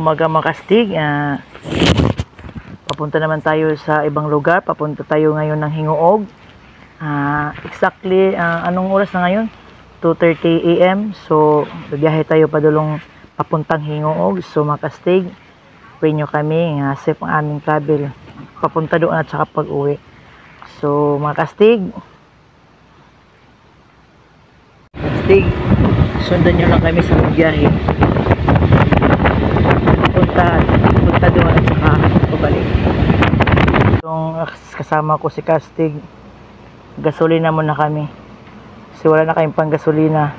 Umaga mga kastig. Ah, papunta naman tayo sa ibang lugar. Papunta tayo ngayon ng Hinguog. Ah, exactly, ah, anong oras na ngayon? 2.30 a.m. So, bibiyahe tayo padulong papuntang Hinguog. So, mga kastig, pray nyo kami. nga safe ang aming travel. Papunta doon at saka pag-uwi. So, mga kastig, kastig, sundan nyo lang kami sa biyahe punta punta doon at saka pabalik yung kasama ko si Castig gasolina muna kami. Kasi wala na kayong pang gasolina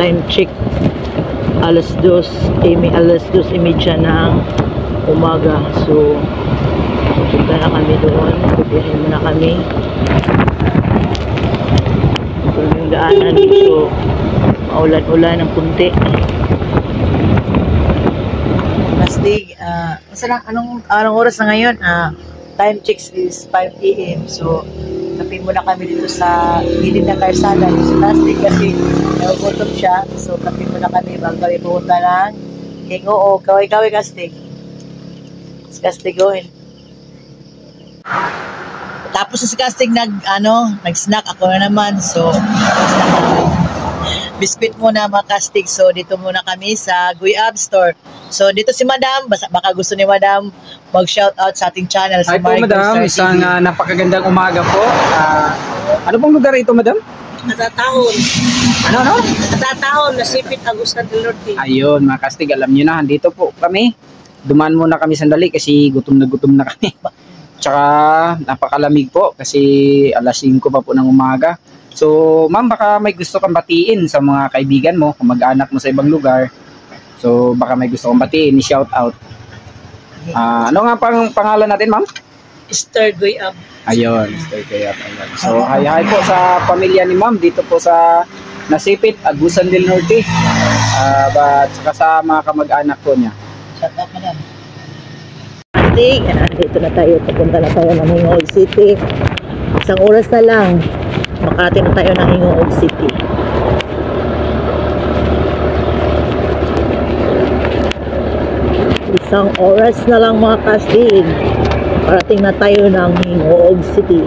time check. Alas dos imi alas dos imidya ng umaga. So Punta na kami doon. Bibiyahin muna kami. So, yung daanan dito, maulan-ulan ng kunti. Mastig, uh, lang, anong, anong oras na ngayon? Ah, time checks is 5 a.m. So, kape muna kami dito sa gilid ng karsada. Si Mastig kasi nagugutom siya. So, kape muna kami bago kami pumunta ng Hingo o kaway-kaway kastig. Kastigohin. Tapos sa casting nag ano, nag-snack ako na naman. So biscuit muna mga casting. So dito muna kami sa Guyab store. So dito si Madam, basta baka gusto ni Madam mag-shout out sa ating channel Hi po Madam, isang uh, napakagandang umaga po. Uh, ano pong lugar ito Madam? Natatahon. Ano no? Natatahon, nasipit Augusta del Norte. Ayun mga kastig, alam niyo na, dito po kami. Dumaan muna kami sandali kasi gutom na gutom na kami. Tsaka napakalamig po kasi alas 5 pa po ng umaga. So, ma'am, baka may gusto kang batiin sa mga kaibigan mo, kung mag-anak mo sa ibang lugar. So, baka may gusto kang batiin, i-shout out. Uh, ano nga pang pangalan natin, ma'am? Esther Guyab. Ayun, Esther Guyab. Ayun. So, hi hi po sa pamilya ni ma'am dito po sa Nasipit, Agusan del Norte. Uh, at saka sa mga kamag-anak po niya. Shout out, madam. Pasig. Dito na tayo. Papunta na tayo ng Hingoog City. Isang oras na lang. Makati na tayo ng Hingoog City. Isang oras na lang mga kastig. Parating na tayo ng Hingoog City.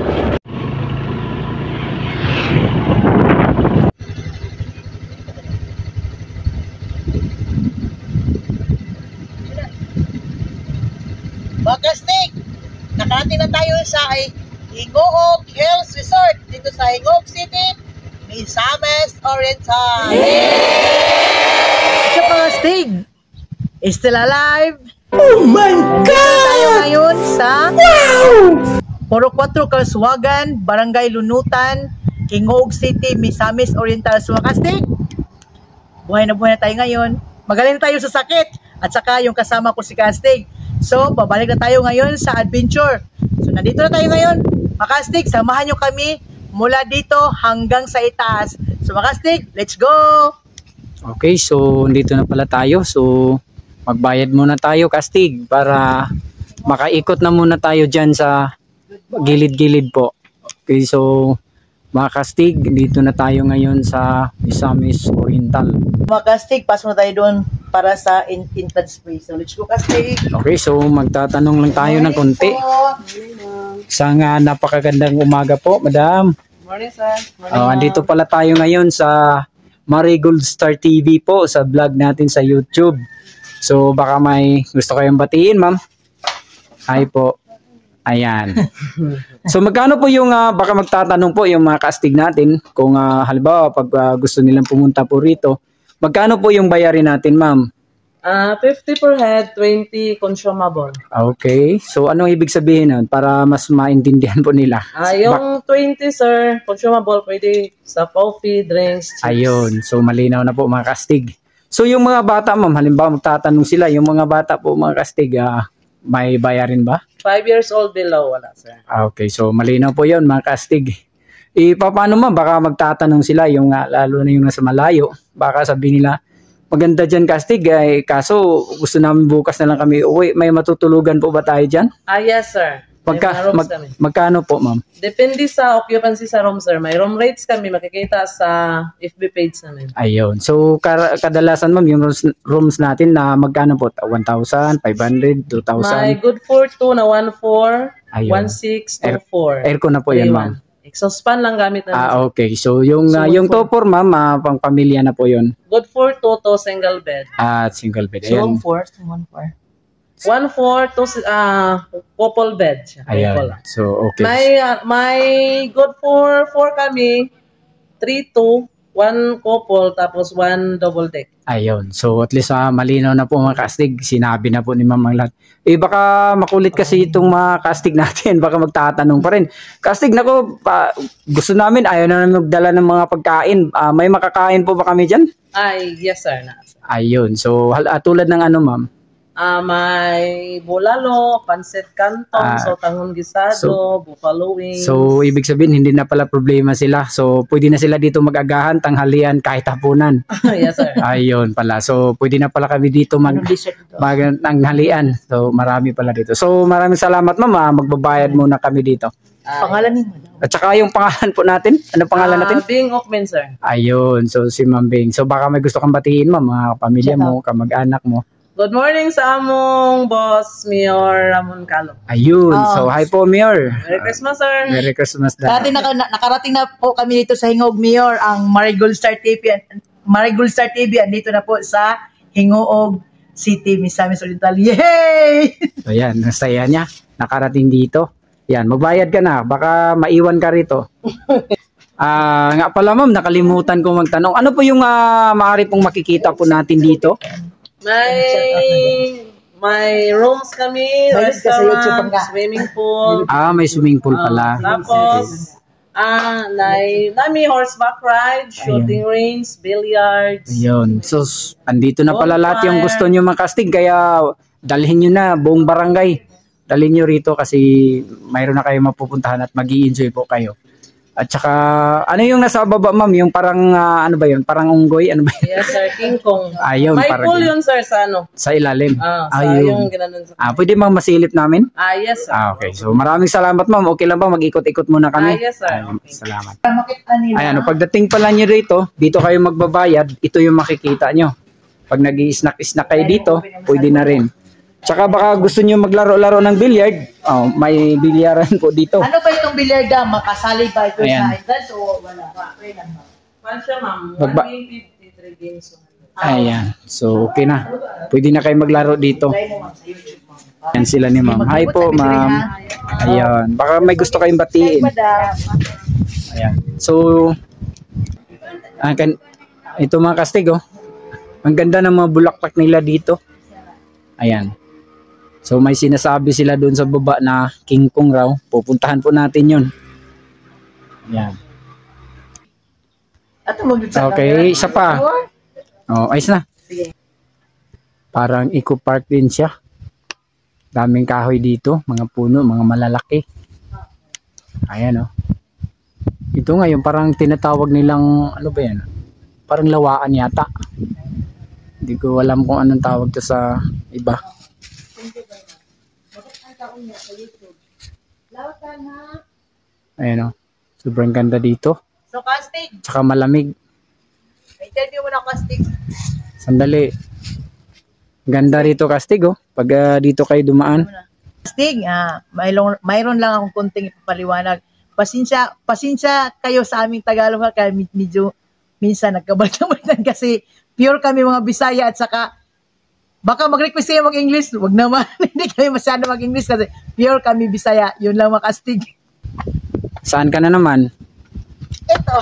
Bagastig! Nakarating na tayo sa Hingoog Hills Resort dito sa Hingoog City, Misames Oriental. Yeah! Sa Bagastig! Still alive! Oh my God! Tayo ngayon sa wow! Puro 4 Kalswagan, Barangay Lunutan, Hingoog City, Misamis Oriental. So, Bagastig! Buhay na buhay na tayo ngayon. Magaling tayo sa sakit. At saka yung kasama ko si Castig So, babalik na tayo ngayon sa adventure. So, nandito na tayo ngayon. Makastig, samahan nyo kami mula dito hanggang sa itaas. So, Makastig, let's go! Okay, so dito na pala tayo. So, magbayad muna tayo, Kastig, para makaikot na muna tayo dyan sa gilid-gilid po. Okay, so mga kastig, dito na tayo ngayon sa Misamis Oriental. Mga kastig, pasok na tayo doon para sa in entrance space. So, let's go kastig. Okay, so magtatanong lang tayo ng konti. Isang uh, napakagandang umaga po, madam. Morning, sir. Morning, uh, andito pala tayo ngayon sa Marigold Star TV po sa vlog natin sa YouTube. So baka may gusto kayong batiin, ma'am. Hi po. Ayan. So magkano po yung uh, baka magtatanong po yung mga kastig natin kung uh, halimbawa pag uh, gusto nilang pumunta po rito, magkano po yung bayarin natin, ma'am? Uh, 50 per head, 20 consumable. Okay. So anong ibig sabihin nun para mas maintindihan po nila? Uh, yung 20 sir, consumable pwede sa coffee, drinks, chips. Ayun. So malinaw na po mga kastig. So yung mga bata, ma'am, halimbawa magtatanong sila, yung mga bata po mga kastig, uh, may bayarin ba? 5 years old below, wala sir. Ah, okay, so malinaw po yon mga kastig. E, paano man, baka magtatanong sila, yung lalo na yung nasa malayo, baka sabi nila, maganda dyan kastig, eh, kaso gusto namin bukas na lang kami uwi, may matutulugan po ba tayo dyan? Ah, yes sir. Rooms mag, magkano po, ma'am? Depende sa occupancy sa room, sir. May room rates kami makikita sa FB page namin. Ayun. So, kar- kadalasan, ma'am, yung rooms, rooms natin na magkano po? 1,000, 500, 2,000? May good for 2 na 1.4, Ayun. 1.6, Air- 2.4. Aircon na po yan, ma'am. Exhaust fan lang gamit namin. Ah, okay. So, yung, So, ah, yung for- topor, ma'am, ah, pang pamilya na po yun. Good for 2 to single bed. At single bed. So, Ayan. 4, 1, 4. 1.4 to ah couple bed siya. Ayan. So, okay. May ah, may good for 4 kami. 3 to 1 couple tapos 1 double deck. Ayun. So, at least ah, malinaw na po mga kastig. Sinabi na po ni Ma'am lahat. Eh, baka makulit kasi itong mga kastig natin. Baka magtatanong pa rin. Kastig, nako, pa, gusto namin, ayaw na namin magdala ng mga pagkain. Ah, may makakain po ba kami dyan? Ay, yes sir na. Ayun. So, ah, tulad ng ano, Ma'am? Ah, may bulalo, pancit canton, Ah, sotanghon gisado, so- buffalo wings. So, ibig sabihin, hindi na pala problema sila. So, pwede na sila dito mag-agahan, tanghalian, kahit hapunan. yes sir. Ayun pala. So, pwede na pala kami dito mag, mag tanghalian. So, marami pala dito. So, maraming salamat, Ma'am. ah. Magbabayad muna kami dito. Ah, Pangalan ni Madam. At saka yung pangalan po natin. Ano pangalan natin? Ah, Bing Okmen sir. Ayun. So, si Ma'am Bing. So, baka may gusto kang batiin, Ma'am. Mga pamilya mo, kamag-anak mo. Good morning sa among boss Mayor Ramon Calo. Ayun. Oh. So, hi po, Mayor. Merry Christmas sir. Merry Christmas Dati dahil. naka, na- nakarating na po kami dito sa Hingog Mayor, ang Marigold Star TV. Marigold Star TV, andito na po sa Hingoog City, Misamis Oriental. Yay! So, yan. Nasaya niya. Nakarating dito. Yan. Magbayad ka na. Baka maiwan ka rito. Ah, nga pala ma'am, nakalimutan ko magtanong. Ano po yung ah, maaari pong makikita po natin dito? May may rooms kami, May restaurant, swimming pool. Ah, may swimming pool pala. tapos ah nai nami horseback ride, shooting range, billiards. Ayun. So, andito na pala lahat yung gusto nyo makastig. Kaya, dalhin nyo na buong barangay. Dalhin nyo rito kasi mayroon na kayo mapupuntahan at mag enjoy po kayo. At saka, ano yung nasa baba, ma'am? Yung parang, ah, ano ba yun? Parang unggoy? Ano ba yun? Yes sir, King Kong. Ayun, May parang pool yun sir sa ano? sa ilalim. Ah, sa Ayun. yung ginanon sa Ah, pwede bang masilip namin? Ah, yes sir. Ah, okay. So, maraming salamat, ma'am. Okay lang ba? Mag-ikot-ikot muna kami. Ah, yes, sir. Ayun, Okay. Salamat. Ayan, pagdating pala nyo rito, dito kayo magbabayad, ito yung makikita nyo. Pag nag snack snack kayo dito, pwede na rin. Tsaka baka gusto nyo maglaro-laro ng billiard, oh, may bilyaran po dito. Ano ba itong bilyarda? Makasali ba ito Ayan. sa entrance o wala? Okay lang ba? Kwan siya ma'am, Magba- 153 games. Ayan, so okay na. Pwede na kayo maglaro dito. Ayan sila ni ma'am. Hi po, ma'am. Ayan, baka may gusto kayong batiin. Ayan. So, akan, ito mga kastig, oh. Ang ganda ng mga bulaklak nila dito. Ayan. So, may sinasabi sila doon sa baba na King Kong raw. Pupuntahan po natin yun. Sa Okay, isa pa. Oh, ayos na. Parang eco park din siya. Daming kahoy dito, mga puno, mga malalaki. Ayan oh. Ito nga yung parang tinatawag nilang ano ba yan? Parang lawaan yata. Hindi ko alam kung anong tawag to sa iba. Ayan oh. Sobrang ganda dito. So, casting. Tsaka malamig. Interview mo na casting. Sandali. Ganda rito kastig oh. Pag ah, dito kayo dumaan. Casting, ah, mayroon, mayroon lang akong konting ipapaliwanag. Pasensya, pasensya kayo sa aming Tagalog ha, kaya med- medyo minsan nagkabalitan kasi pure kami mga Bisaya at saka baka mag-request kayo mag-English, wag naman. Hindi kami masyado mag-English kasi pure kami Bisaya. Yun lang makastig. Saan ka na naman? Ito.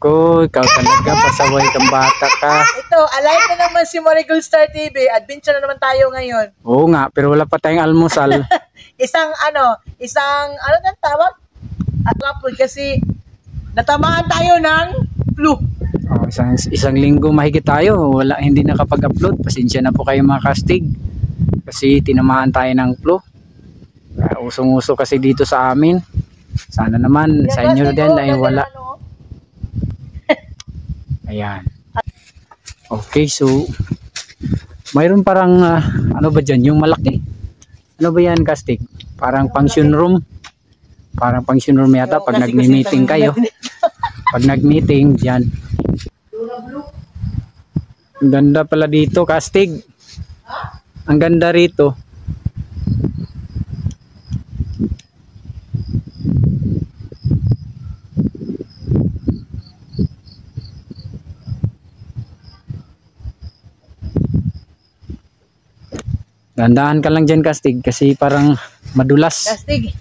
Ko, ikaw talaga, pasaway kang bata ka. Ito, alive na naman si Marigold Star TV. Adventure na naman tayo ngayon. Oo nga, pero wala pa tayong almusal. Isang ano, isang, ano nang tawag? At kasi natamaan tayo ng flu. Oh, isang, isang linggo mahigit tayo, wala, hindi nakapag-upload. Pasensya na po kayo mga kastig. Kasi tinamaan tayo ng flu. Ah, Usong-uso kasi dito sa amin. Sana naman sa inyo din ay wala. Ayan. Okay, so mayroon parang ah, ano ba dyan, yung malaki. Ano ba yan, kastig? Parang function room. Parang function room yata pag nagmi-meeting kayo. Pag nag-meeting, dyan. Ang ganda pala dito, Kastig. Ang ganda rito. Dandahan ka lang dyan, Kastig, kasi parang madulas. Kastig,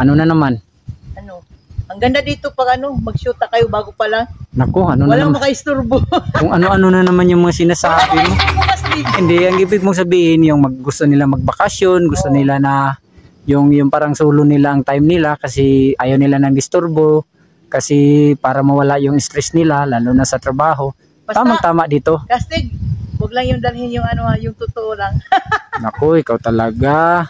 Ano na naman? Ganda dito pag ano, mag-shoot kayo bago pa lang. Naku, ano na Walang naman? makaisturbo. Kung ano-ano na naman yung mga sinasabi mo. Hindi, ang ibig mong sabihin yung mag, gusto nila magbakasyon, gusto Oo. nila na yung yung parang solo nila ang time nila kasi ayaw nila ng disturbo kasi para mawala yung stress nila lalo na sa trabaho. Basta, Tamang tama dito. Kastig, huwag lang yung dalhin yung ano ha, yung totoo lang. Naku, ikaw talaga.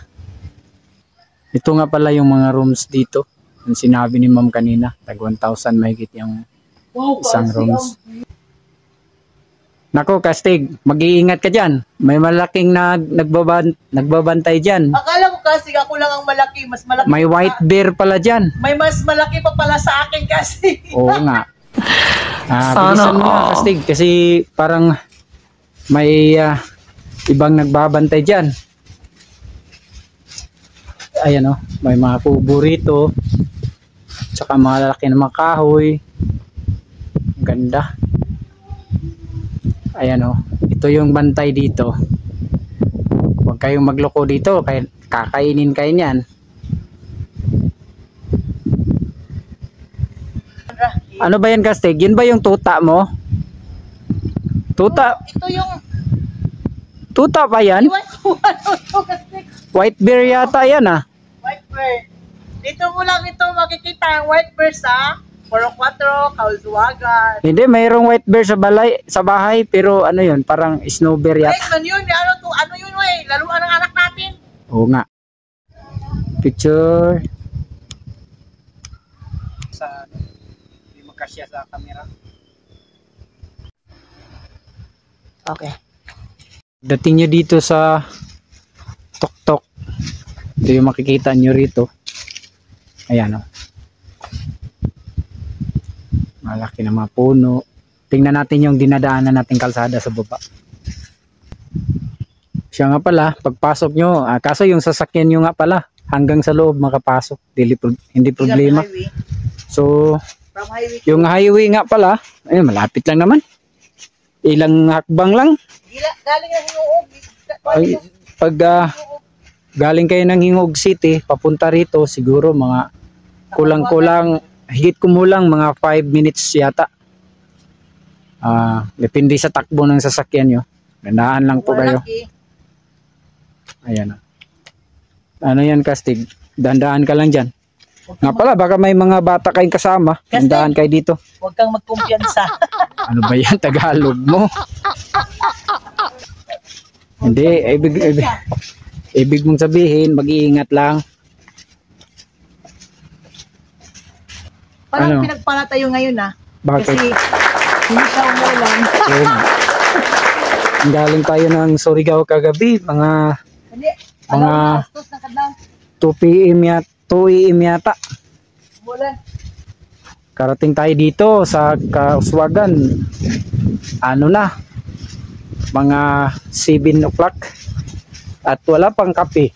Ito nga pala yung mga rooms dito. Yung sinabi ni ma'am kanina, tag 1,000 mahigit yung Wow, isang rooms. Naku, Kastig, mag-iingat ka dyan. May malaking nag, nagbaban, nagbabantay dyan. Akala ko kasi ako lang ang malaki, mas malaki. May pa- white bear pala dyan. May mas malaki pa pala sa akin kasi. Oo nga. Ah, bilisan mo na, Kastig, kasi parang may ah, ibang nagbabantay dyan. Ayan o, may mga kubo rito. Tsaka mga lalaki na mga kahoy. Ang Ganda. Ayan o, ito yung bantay dito. Huwag kayong magloko dito, kaya kakainin kayo niyan. Ano ba yan, Kastig? Yun ba yung tuta mo? Tuta, Ito yung, tuta ba yan? ano. White bear yata yan ah. Bird. Dito mo lang ito makikita ang white bird sa Poro 4, Kauswagan. Hindi, mayroong white bear sa balay, sa bahay, pero ano yun, parang snow bear Right, yata. man yun, ano to, ano yun, wey, laruan ng anak natin. Oo nga. Picture. Sa, hindi magkasya sa camera. Okay. Dating nyo dito sa. Ito yung makikita nyo rito. Ayan o. Malaki na mga puno. Tingnan natin yung dinadaanan nating kalsada sa baba. Siya nga pala, pagpasok nyo, ah, kaso yung sasakyan nyo nga pala, hanggang sa loob makapasok. Pro- hindi problema. So, highway. yung highway nga pala, ayun, malapit lang naman. Ilang hakbang lang. Gila, galing na hinuog. Ay, pag ah, galing kayo ng Hingog City, papunta rito, siguro mga kulang-kulang, higit kumulang mga 5 minutes yata. Ah, depende sa takbo ng sasakyan nyo. Gandaan lang po kayo. Ayan. Ano yan, Kastig? Dandaan ka lang dyan. Nga pala, baka may mga bata kayong kasama. Dandaan kayo dito. Huwag kang magkumpiyansa. Ano ba yan? Tagalog mo? Hindi, ibig, ibig, ibig mong sabihin, mag-iingat lang. Parang Ano? pinagpala tayo ngayon ah. Bakit? Kasi hindi siya umulan. Galing tayo ng Surigao kagabi, mga Hindi. Mga- na kadang. 2 p.m. yata, 2 a.m. yata. Umulan. Karating tayo dito sa Kauswagan. Ano na? Mga 7 o'clock. At wala pang kape.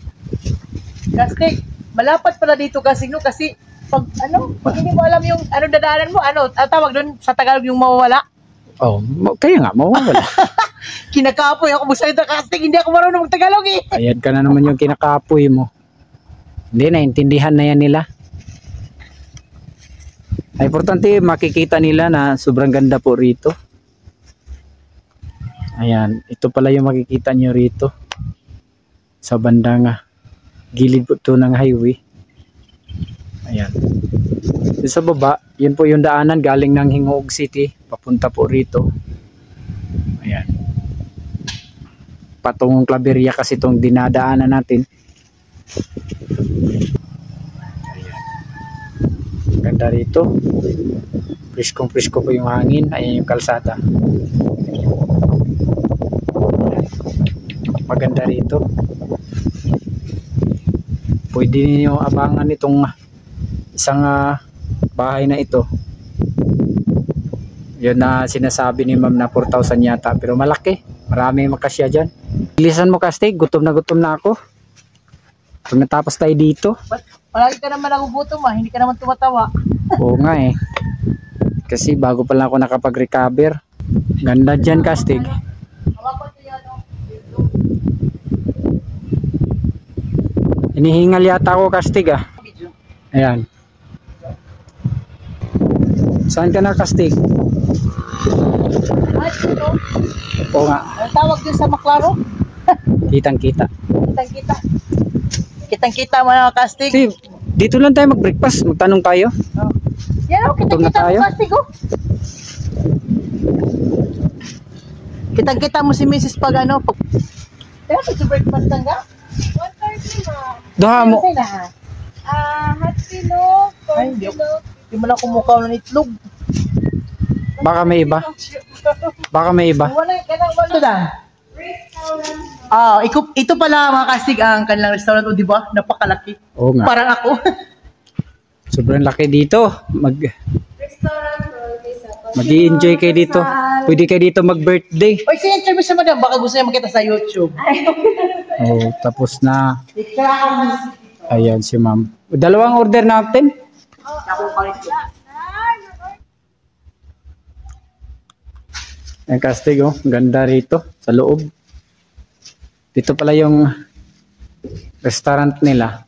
Kasi malapad pala dito kasi no kasi pag ano, pag hindi mo alam yung ano dadaanan mo, ano, tawag doon sa Tagalog yung mawawala. Oh, kaya nga, mawawala. Kinakapoy ako magsalita kasi hindi ako marunong mag-Tagalog eh. Ayan ka na naman yung kinakapoy mo. Hindi, naintindihan na yan nila. Ay, importante, makikita nila na sobrang ganda po rito. Ayan, ito pala yung makikita nyo rito. Sa bandang gilid po to ng highway. Ayan. Sa baba, yun po yung daanan galing ng Hingoog City, papunta po rito. Ayan patungong Claveria kasi itong dinadaanan natin. Ayan. Ganda rito. Priskong prisko po yung hangin. Ayan yung kalsada. Maganda rito. pwede niyo abangan itong isang ah, bahay na ito. Yun na sinasabi ni ma'am na 4,000 yata pero malaki. Marami makasya dyan. Bilisan mo kastig, gutom na gutom na ako. Pag natapos tayo dito, palagi ka naman nagugutom ah, hindi ka naman tumatawa. Oo nga eh. Kasi bago pa lang ako nakapag-recover. Ganda dyan, Kastig. Hawakan ko yan, oh. Inihingal yata ako, Kastig ah. Ayan. Saan ka na, Kastig? Ito. Oo nga, Ang tawag din sa maklaro. kitang kita. Kitang kita. Kitang kita mga kastig. Kasi dito lang tayo mag-breakfast. Magtanong tayo. Oh. Yan o, kitang Gutom na kita tayo? mo kastig oh. Kitang kita mo si Mrs. pag ano. Pag... Sa breakfast lang ka? 130 ma'am. Doha mo. Na. Ah, hot kilo, Ay, corn hindi. kilo. Hindi mo lang kumukaw ng itlog. Baka may iba. Baka may iba. Wala, kaya wala. Ito. Restaurant. Ah, ito, ito pala mga kastig ang kanilang restaurant, o di ba? Napakalaki. Oo nga. Parang ako. Sobrang laki dito. Mag Restaurant. Mag enjoy kayo dito. Pwede kayo dito mag-birthday. Oy, si interview sa madam, baka gusto niya makita sa YouTube. Oh, tapos na. Ayan si ma'am. Dalawang order natin. Ang kastig oh, ang ganda rito sa loob. Dito pala yung restaurant nila.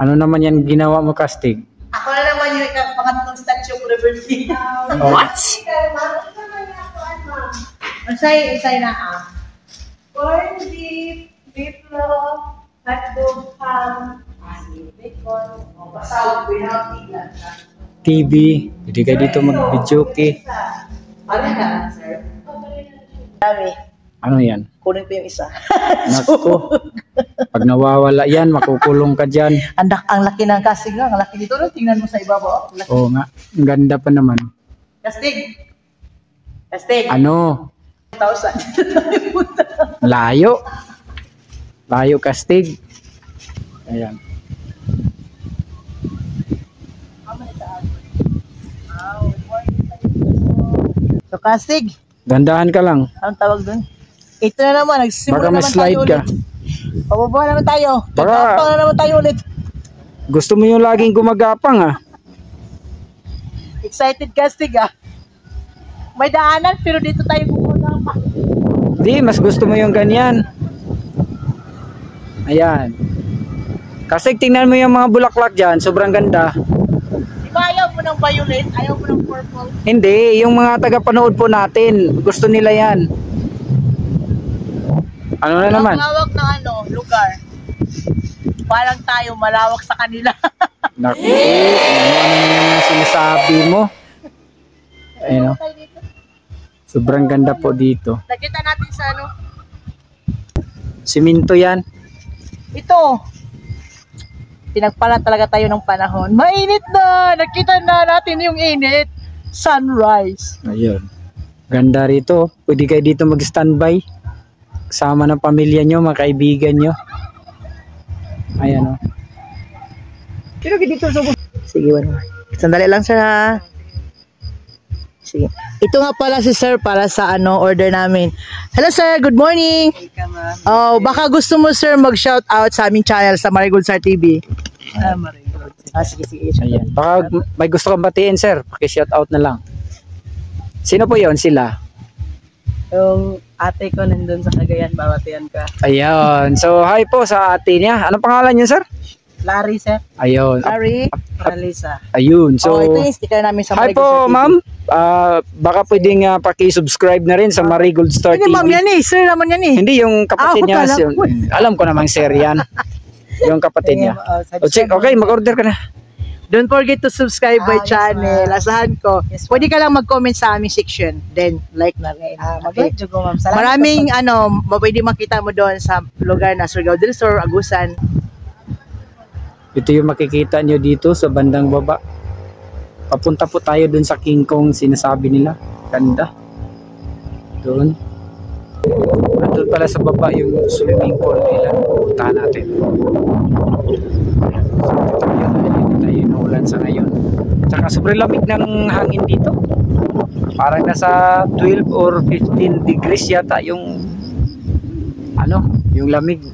Ano naman yan ginawa mo kastig? Ako na naman yung ikaw, pangatlong statue of liberty. What? Ang say, say na ah. Corn beef, beef loaf, hotdog, ham, bacon. Pasawag, without tiglan. TV. Pwede kayo dito mag-video okay. Ano na, sir? Dami. Ano yan? Kunin ko yung isa. Nako. Pag nawawala yan, makukulong ka dyan. ang, dak- ang laki ng kastig lang. Ang laki dito. No? Tingnan mo sa ibaba. Oh. Ang laki. Oo nga. Ang ganda pa naman. Kastig. Kastig. Ano? 1,000. Layo. Layo kastig. Ayan. So, kastig. Dandahan ka lang. Anong tawag dun? Ito na naman. Nagsisimula Baka may naman slide tayo ka. Pababa naman tayo. Baka- Gagapang na naman tayo ulit. Gusto mo yung laging gumagapang ah. Excited kastig ah. May daanan pero dito tayo gumagapang. Di, mas gusto mo yung ganyan. Ayan. Kasi tingnan mo yung mga bulaklak dyan, sobrang ganda. Di ba ayaw mo ng violet? Ayaw mo ng purple? Hindi, yung mga tagapanood po natin, gusto nila yan. Ano na naman? Ang hawak ng ano, lugar. Parang tayo malawak sa kanila. Naku, ano, yung sinasabi mo? Ayun oh. Sobrang ganda po dito. Nakita natin sa ano. Siminto yan. Ito. Pinagpala talaga tayo ng panahon. Mainit na! Nakita na natin yung init. Sunrise. Ayun. Ganda rito. Pwede kayo dito mag-standby. Kasama ng pamilya nyo, mga kaibigan nyo. Ayan oh. Pero dito sa Sige, wala. Sandali lang sir ha. Sige. Ito nga pala si sir para sa ano order namin. Hello sir, good morning. Oh, baka gusto mo sir mag-shout out sa aming channel sa Marigold Star TV. Ah, Marigold. Ah, sige, sige. Ayan. Baka may gusto kang batiin, sir. Paki-shout out na lang. Sino po yon Sila? Yung ate ko nandun sa Cagayan, babatian ka. Ayun. So, hi po sa ate niya. Anong pangalan niya, sir? Larry, sir. Ayun. Larry. Alisa. Ayun. So, oh, ito yung sticker namin sa hi Marigold po, Star TV. ma'am. Ah, baka pwedeng uh, paki-subscribe na rin sa Marigold Star Hindi, TV. ma'am yan eh. Sir naman yan eh. Hindi, yung kapatid Ah, niya. pala. Yung, alam ko namang sir yan. yung kapatid niya. uh, O, check. Okay, mag-order ka na. Don't forget to subscribe my Ah, yes, channel. Asahan ko. Yes. Pwede ka lang mag-comment sa aming section. Then, like na rin. Ah, Okay. mag-like ko, ma'am. Salamat Maraming ano, pwede makita mo doon sa lugar na Surigao del Sur, Agusan. Ito yung makikita nyo dito sa bandang baba. Papunta po tayo dun sa King Kong sinasabi nila. Ganda. Doon. Nandun pala sa baba yung swimming pool nila. Puntahan natin. Ito hindi tayo inuulan sa ngayon. Tsaka sobrang lamig ng hangin dito. Parang nasa 12 or 15 degrees yata yung ano, yung lamig.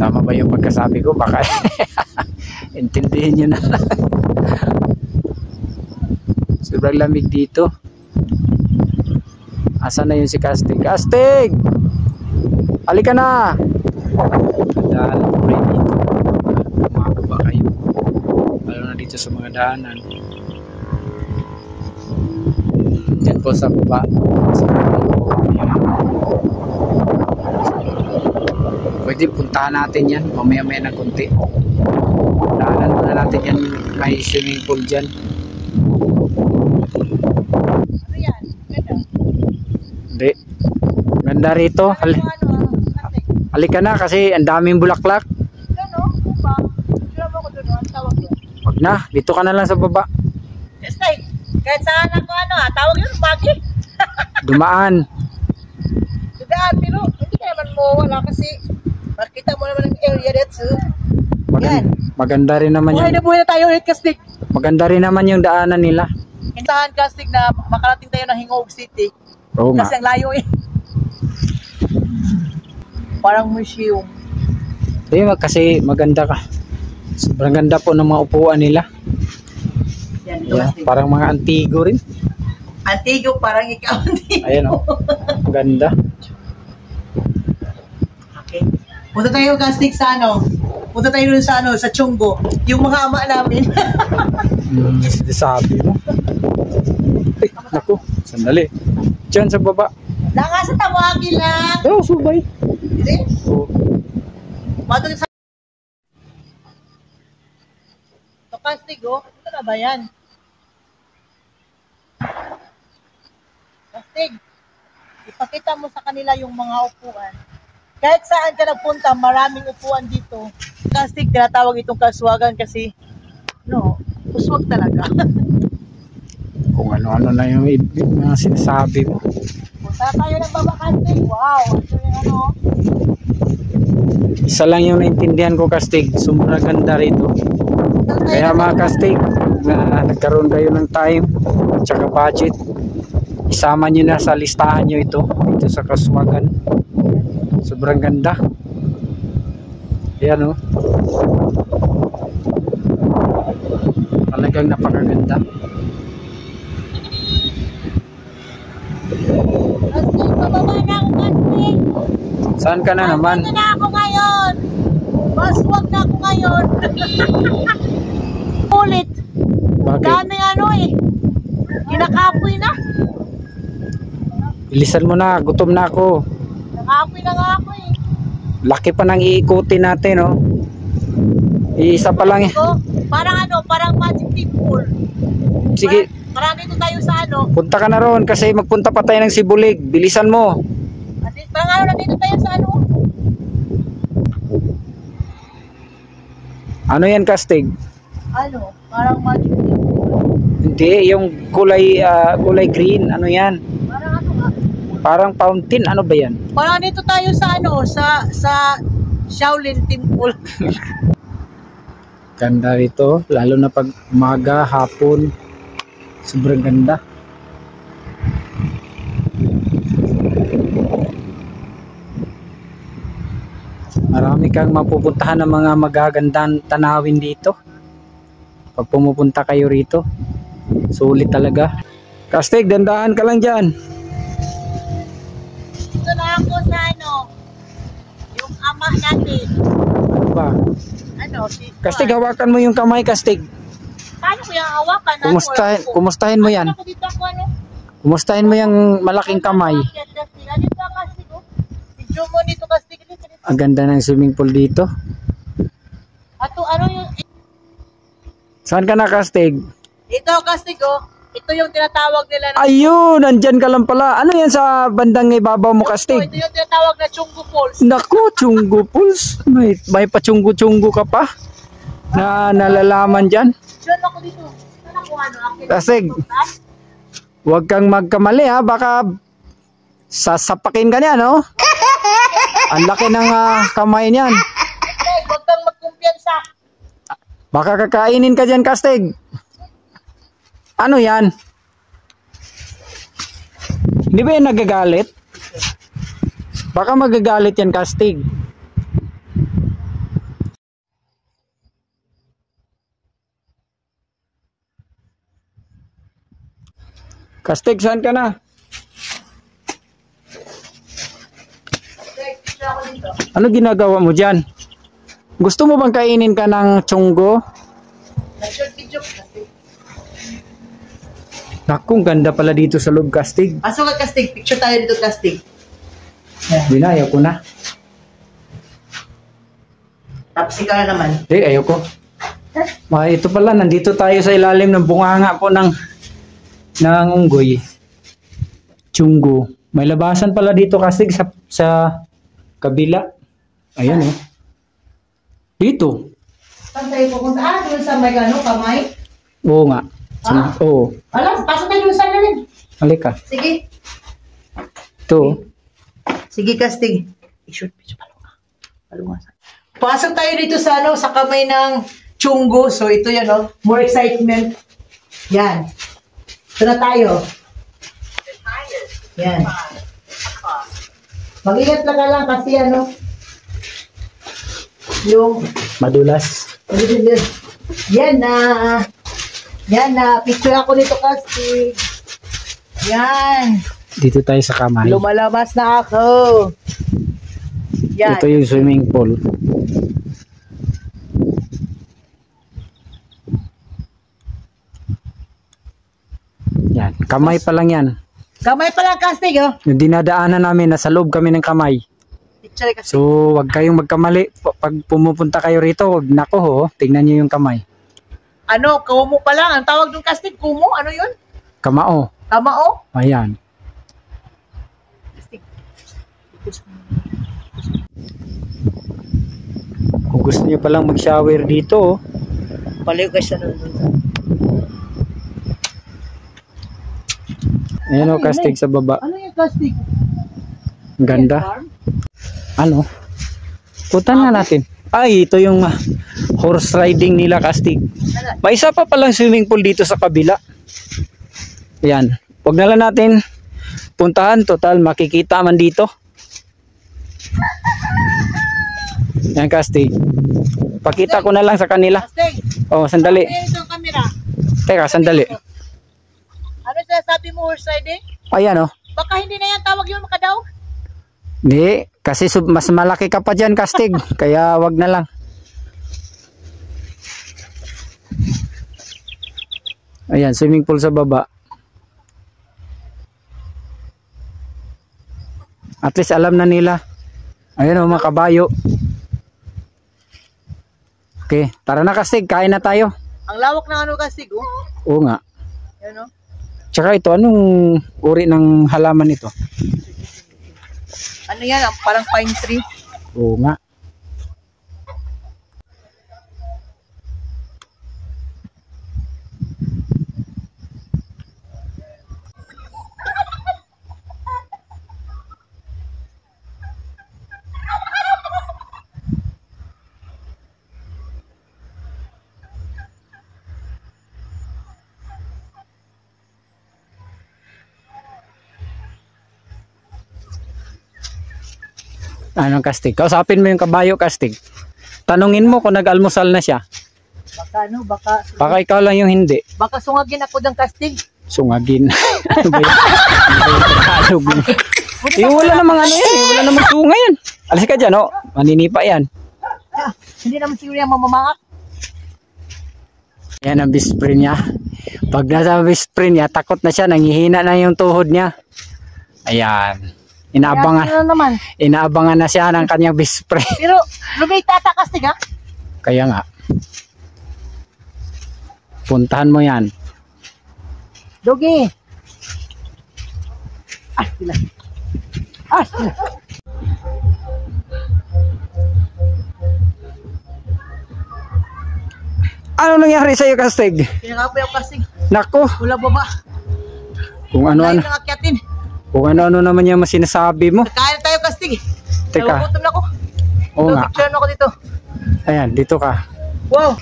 Tama ba yung pagkasabi ko? Baka intindihin nyo na lang. Sobrang lamig dito. Asa na yun si Castig? Castig! Halika na! Dahil po rin dito. Kumababa kayo. Lalo na dito sa mga daanan. Diyan po sa baba. Sa baba po. Pwede puntahan natin yan. Mamaya-maya ng konti. Daanan muna natin yan. May swimming pool dyan. Ano yan? Ganda. Hindi. Ganda rito. Hal Ano, ano, halika na kasi ang daming bulaklak. ano, ano? Wag na. Dito ka na lang sa baba. Like, kahit saan ako ano ha, tawag yun, bagi. Dumaan. Daan, pero hindi ka naman mo wala kasi makita mo naman ang area dito. Magan- Yan. maganda rin naman Buhay yung na buhay na tayo ulit kastig. maganda rin naman yung daanan nila. Hintahan kastig na makarating tayo ng Hingog City. Oo nga. Kasi ang layo eh. Parang museum. Di ba kasi maganda ka. Sobrang ganda po ng mga upuan nila. Yan, Yeah, parang mga antigo rin. Antigo, parang ikaw. Ayan oh. Ganda. okay. Punta tayo kastig sa ano. Punta tayo dun sa ano, sa Chunggo. Yung mga ama namin. Hmm, sabi mo. Ay, naku. Sandali. Diyan sa baba. Langa sa tawagin lang. Oh, subay. Hindi. Oh. Mato sa Ito kastig oh. Na ba yan? Kastig. Ipakita mo sa kanila yung mga upuan. Kahit saan ka nagpunta, maraming upuan dito. Kastig, tinatawag itong kaswagan kasi no, uswag talaga. Kung ano-ano na yung mga sinasabi mo. Punta tayo ng baba kastig. Wow, ito yung ano. Isa lang yung naintindihan ko, Kastig. Sobrang ganda rito. Kaya mga Kastig, na nagkaroon kayo ng time at saka budget, isama nyo na sa listahan nyo ito, dito sa Kaswagan. Sobrang ganda. Ayan o. Talagang napakaganda. Kastig, bababa na ako kastig. Saan ka na naman? Nandito na ako ngayon. Maswag na ako ngayon. Ulit. Bakit? Daming ano eh. Kinakapoy na. Bilisan mo na, gutom na ako. Nakapoy na nga ako eh. Laki pa nang iikutin natin, oh. Iisa pa lang eh. Parang ano, parang magic temple. Sige, Parang, parang dito tayo sa ano. punta ka na roon kasi magpunta pa tayo ng Sibulig. Bilisan mo. Parang ano, nandito tayo sa ano. Ano yan, Kastig? Ano, parang magic temple. Hindi, yung kulay ah, kulay green, ano yan? Parang ano nga. Parang fountain, ano ba yan? Parang dito tayo sa ano, sa, sa Shaolin Temple. Ganda rito, lalo na pag umaga, hapon. Sobrang ganda. Marami kang mapupuntahan ng mga magagandang tanawin dito. Pag pumupunta kayo rito, sulit talaga. Kastig, dandahan ka lang dyan. Dito na ako sa ano, yung ama natin. Ano ba? Ano, si Kastig, hawakan mo yung kamay, Kastig. Paano ko yung hawakan? Ano, Kumustahin, ko. kumustahin mo yan. Ano dito ako ano? Kumustahin mo yung malaking kamay. Ano ba kasi? Video mo dito kasi dito. dito. Ang ganda ng swimming pool dito. Ato ano yung Saan ka na, Kastig? ito kasi ko. Ito yung tinatawag nila na Ayun, nandyan ka lang pala. Ano yan sa bandang ibabaw mo, Ito, Kastig? ito yung tinatawag na Chunggu Falls. Naku, chunggo pools. May, may pachunggo-chunggo ka pa na nalalaman dyan. Diyan ako dito. Ano? Tasig. Huwag kang magkamali ha, baka Sasapakin ka niya, no? Ang laki ng ah, kamay niyan. Kastig, huwag kang magkumpiyansa. Baka kakainin ka dyan, Kastig. Ano yan? Hindi ba yan nagagalit? Baka magagalit yan, Kastig. Kastig, saan ka na? Kastig, picture ako dito. Ano ginagawa mo dyan? Gusto mo bang kainin ka ng chunggo? Naku, ganda pala dito sa loob, Kastig. Pasok ka, Kastig. Picture tayo dito, Kastig. Binaya ko na. Tapos ikaw na naman. Eh, ayoko. Ah, ito pala, nandito tayo sa ilalim ng bunganga po ng ng unggoy. Chunggo. May labasan pala dito kasi sa sa kabila. Ayan oh. Dito. Saan tayo pupunta? Ah, doon sa may gano, kamay. Oo nga. Sa, Oo. Alam, pasok tayo doon sa lalim. Halika. Sige. Ito. Sige, Kastig. Palunga. Palunga. Pasok tayo dito sa ano, sa kamay ng chunggo. So, ito yan, oh. More excitement. Yan. Ito na tayo. Yan. Mag-ingat na ka lang kasi ano, yung Madulas. yan na. Yan na. Picture ako nito kasi. Yan. Dito tayo sa kamay. Lumalabas na ako. Yan. Ito yung swimming pool. Yan. Kamay pa lang yan. Kamay pa lang kastig, oh. Yung dinadaanan namin, nasa loob kami ng kamay. Picture kasi. So, wag kayong magkamali. Pag pumupunta kayo rito, wag nako ho, tingnan niyo yung kamay. Ano, kumo pa lang. Ang tawag ng kastig, kumo. Ano yun? Kamao. Kamao? Ayan. Kung gusto niyo palang mag-shower dito, oh, Palayo guys, ano ayan o, kastig sa baba. Ano yung kastig? Ang ganda. Ano? Punta na natin. Ay, ito yung ah, horse riding nila, kastig. May isa pa palang swimming pool dito sa kabila. Yan. Huwag na lang natin puntahan. Total, makikita man dito. Yan, kastig. Pakita ko na lang sa kanila. Oh, sandali. Teka, sandali. Ano sinasabi mo, horse riding? Ayan, oh. Baka hindi na yan tawag yun, makadaw? Hindi, kasi sub- mas malaki ka pa dyan, kastig. Kaya wag na lang. Ayan, swimming pool sa baba. At least alam na nila. Ayan o, mga kabayo. Okay, tara na kastig, kain na tayo. Ang lawak ng ano kastig, oh. Oo nga. Yan, oh. Tsaka ito, anong uri ng halaman ito? Ano yan, ang parang pine tree. Oo nga. Anong kastig? Kausapin mo yung kabayo kastig. Tanungin mo kung nag-almusal na siya. Baka ano, baka, Baka ikaw lang yung hindi. baka sungagin ako ng kastig. Sungagin. ano ba yun? Ano Tagalog yun? Eh, wala namang ano yan. Eh, wala namang sunga yan. Alis ka dyan, oh. Maninipa yan. Ah, hindi naman siguro yan mamamahak. Yan ang best friend niya. Pag nasa best friend niya, takot na siya. Nangihina na yung tuhod niya. Ayan. Inaabangan, ano naman. inaabangan na siya ng kanyang best friend. Pero, lumay tata kastig, ha? Kaya nga. Puntahan mo yan. Dogi. Ah, sila. Ah, sila. Ano nangyari sa'yo, Kastig? Pinangapoy ako kastig. Nako, Wala baba. kung Ano, ano-ano. Lain ng akyatin. Kung ano-ano naman yung sinasabi mo. Kain tayo, Kastig. Teka. Nagugutom na ako. Oo nga. Picture mo ako dito. Ayan, dito ka. Wow!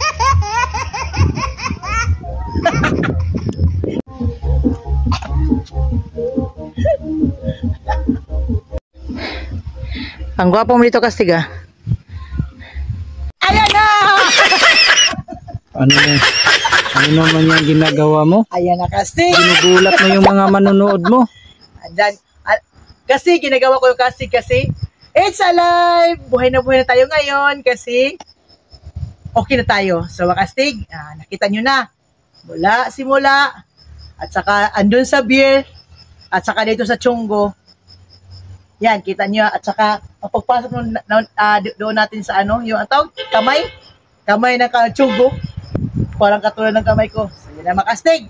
Ang gwapo mo dito, Kastig, ah. Ayan na! Ano na, ano naman yung ginagawa mo? Ayan na, Kastig. Ginugulat mo yung mga manonood mo. Andyan. Ah, kasi ginagawa ko yung kasi kasi it's alive! Buhay na buhay na tayo ngayon kasi okay na tayo. So wakastig, ah, nakita nyo na. Mula, simula, at saka andun sa beer, at saka dito sa chunggo. Yan, kita nyo. At saka, ang pagpasok nun, do- doon natin sa ano, yung ang tawag, kamay. Kamay ng chunggo. Parang katulad ng kamay ko. So, na makastig.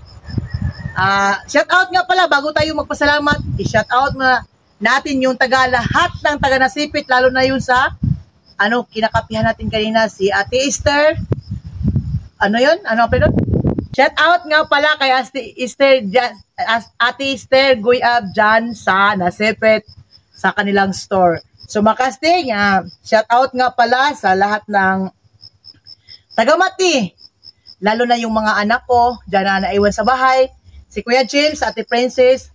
Ah, shout out nga pala bago tayo magpasalamat, i-shout out na natin yung taga lahat ng taga Nasipit lalo na yung sa ano kinakapihan natin kanina si Ate Esther. Ano 'yon? Ano pa? Shout out nga pala kay Ate Esther as- Ate Esther Guyab Jan sa Nasipit sa kanilang store. So makasting, ah, shout out nga pala sa lahat ng taga Mati. Lalo na yung mga anak ko, dyan na naiwan sa bahay. Si Kuya James, Ate Princess,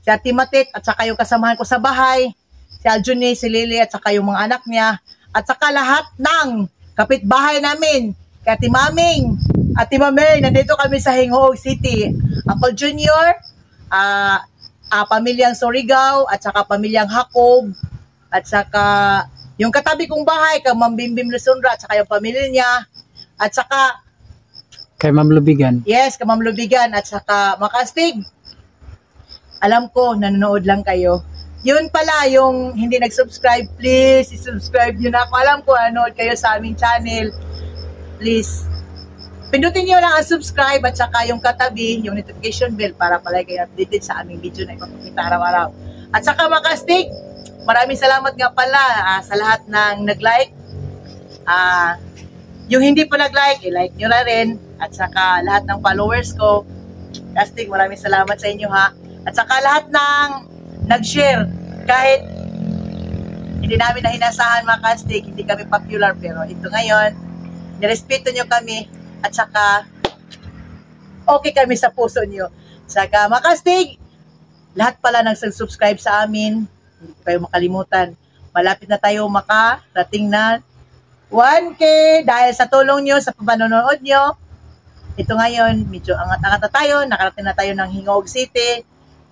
si Ate Matit, at saka yung kasamahan ko sa bahay, si Aljuni, si Lily, at saka yung mga anak niya, at saka lahat ng kapitbahay namin, kay Ate Maming, Ate Mamay, nandito kami sa Hinghoog City. Apple Junior, ah ah, pamilyang Surigao, at saka pamilyang Hakob, at saka yung katabi kong bahay, kay Ma'am Bimbim Lusundra, at saka yung pamilya niya, at saka Kay Ma'am Lubigan. Yes, Kamam Lubigan at saka Makastig. Alam ko, nanonood lang kayo. Yun pala, yung hindi nag-subscribe, please, i-subscribe nyo na ako. Alam ko, nanonood kayo sa aming channel. Please, pindutin nyo lang ang subscribe at saka yung katabi, yung notification bell para palagi kayo updated sa aming video na ipapakita araw-araw. At saka Makastig, maraming salamat nga pala ah, sa lahat ng nag-like. Ah, yung hindi pa nag-like, i-like nyo na rin. At saka lahat ng followers ko, Casting, maraming salamat sa inyo ha. At saka lahat ng nag-share, kahit hindi namin na hinasahan mga casting, hindi kami popular, pero ito ngayon, nirespeto nyo kami, at saka okay kami sa puso nyo. Saka mga casting, lahat pala nag-subscribe sa amin, hindi kayo makalimutan. Malapit na tayo makarating na 1K dahil sa tulong nyo, sa panonood nyo. Ito ngayon, medyo angat-angat na tayo, nakarating na tayo ng Hingog City.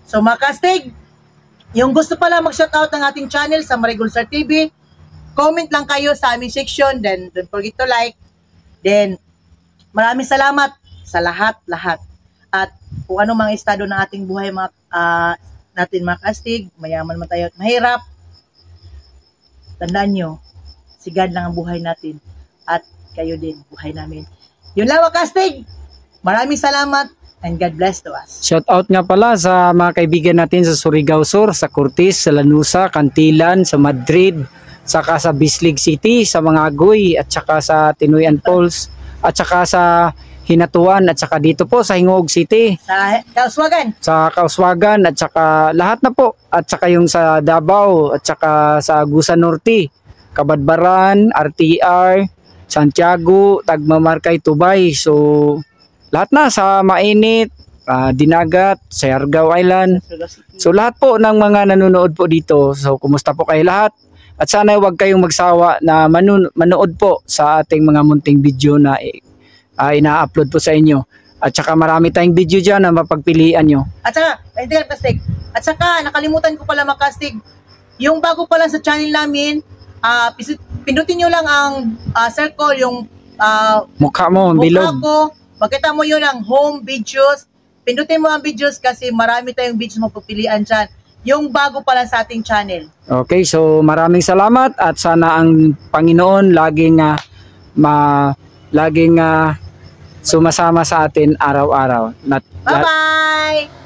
So mga kastig, yung gusto pala mag-shoutout ng ating channel sa Marigol Star TV, comment lang kayo sa aming section, then don't forget to like. Then, maraming salamat sa lahat-lahat. At kung ano mga estado ng ating buhay mga, ah, natin mga kastig, mayaman man tayo at mahirap, tandaan nyo, si God lang ang buhay natin at kayo din, buhay namin. Yun lang mga kastig. Maraming salamat and God bless to us. Shout out nga pala sa mga kaibigan natin sa Surigao Sur, sa Cortis, sa Lanusa, Cantilan, sa Madrid, saka sa Bislig City, sa mga Agoy, at saka sa Tinuyan Falls, at saka sa Hinatuan, at saka dito po sa Hingog City, Sa Kauswagan, sa Kauswagan, at saka lahat na po, at saka yung sa Davao, at saka sa Agusan Norte, Kabadbaran, RTR, Santiago, Tagmamarkay, Tubay. So, lahat na sa Mainit, ah, Dinagat, Siargao Island. So, lahat po ng mga nanonood po dito. So, kumusta po kayo lahat? At sana huwag kayong magsawa na manood po sa ating mga munting video na ah, ina-upload po sa inyo. At saka marami tayong video dyan na mapagpilian nyo. At saka, hindi ka kastig. At saka, nakalimutan ko pala makastig. Yung bago pa lang sa channel namin, ah pisu- pindutin nyo lang ang ah, circle, yung ah, Mukha mo, mukha bilog. ko. Makita mo yun ang home videos. Pindutin mo ang videos kasi marami tayong videos mapapilian dyan. Yung bago pa lang sa ating channel. Okay, so maraming salamat at sana ang Panginoon laging ah, ma laging ah, sumasama sa atin araw-araw. Bye-bye!